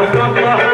As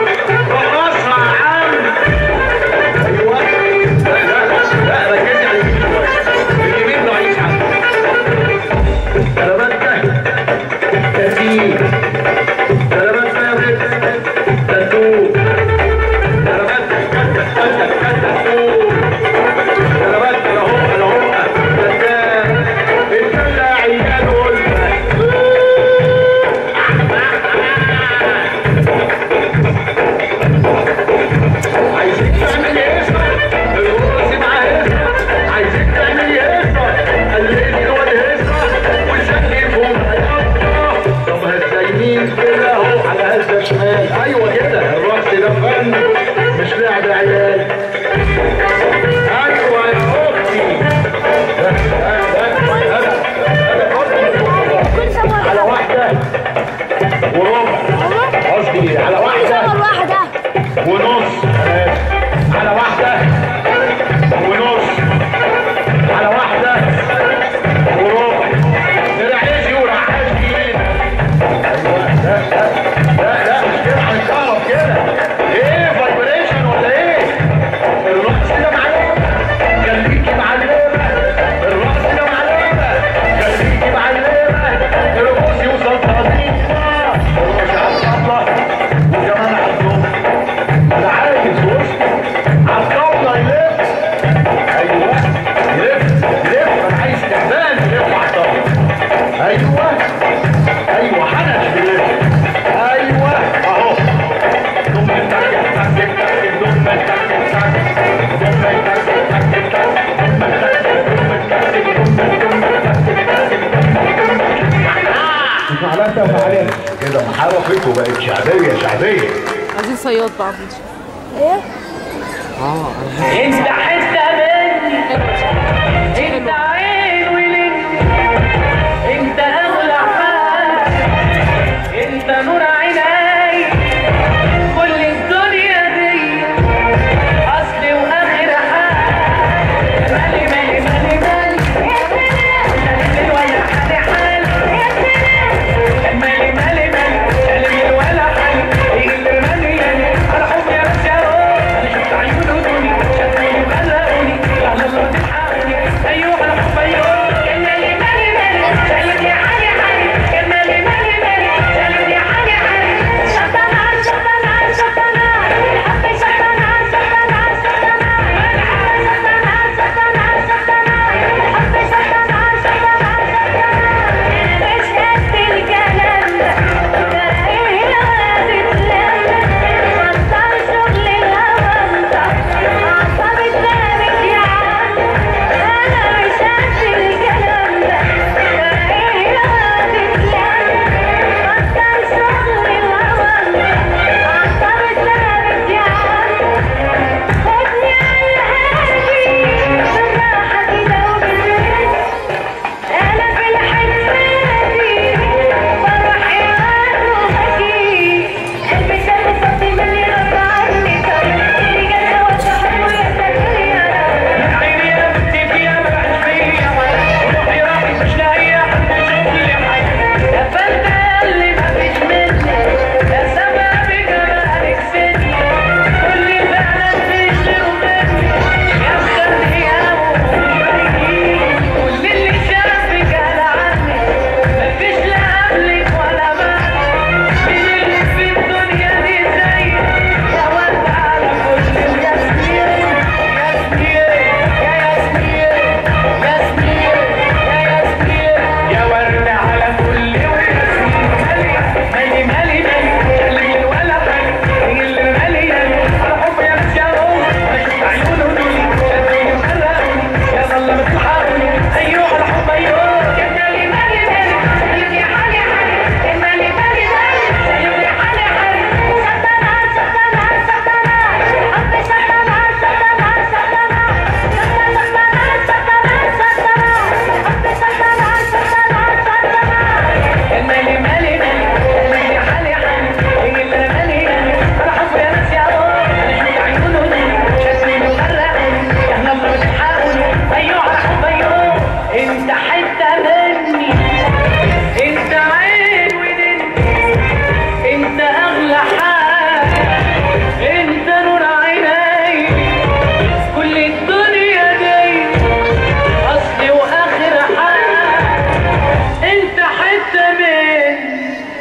إيه، كده شعبية شعبية. عايزين صياد بقى إيه؟ آه حتة إيه؟ حتة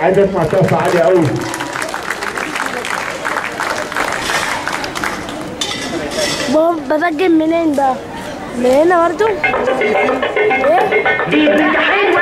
عايز اسمع سقفه عاليه قوي بابا بسجل منين بقى؟ من هنا برضو؟ إيه؟ دي بنت حلوة